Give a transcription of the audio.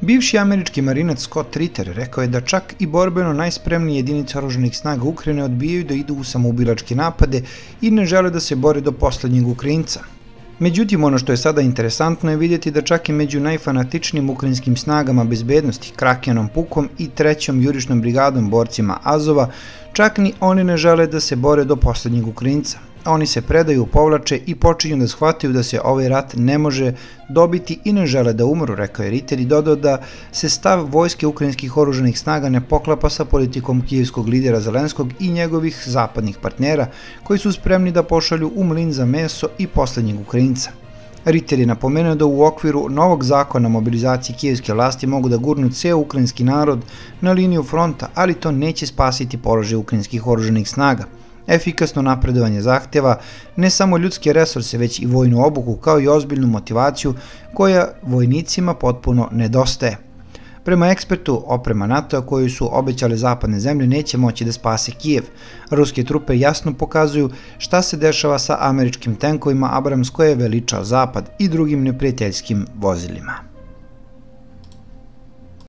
Bivši američki marinac Scott Ritter rekao je da čak i borbeno najspremnije jedinice oruženih snaga Ukrajine odbijaju da idu u samoubilačke napade i ne žele da se bore do poslednjeg Ukrajinca. Međutim, ono što je sada interesantno je vidjeti da čak i među najfanatičnijim ukrajinskim snagama bezbednosti, Krakenom Pukom i trećom jurišnom brigadom borcima Azova, čak ni oni ne žele da se bore do poslednjeg Ukrajinca. Oni se predaju, povlače i počinju da shvataju da se ovaj rat ne može dobiti i ne žele da umru, rekao je Ritter i dodao da se stav vojske ukrajinskih oruženih snaga ne poklapa sa politikom kijevskog lidera Zelenskog i njegovih zapadnih partnera koji su spremni da pošalju u mlin za meso i poslednjeg Ukrajinca. Ritter je napomenuo da u okviru novog zakona mobilizacije kijevske vlasti mogu da gurnu ceo ukrajinski narod na liniju fronta, ali to neće spasiti položaj ukrajinskih oruženih snaga – Efikasno napredovanje zahteva ne samo ljudske resurse, već i vojnu obuku kao i ozbiljnu motivaciju koja vojnicima potpuno nedostaje. Prema ekspertu, oprema NATO koju su obećale zapadne zemlje neće moći da spase Kijev. Ruske trupe jasno pokazuju šta se dešava sa američkim tenkovima Abrams koje je veličao zapad i drugim neprijateljskim vozilima.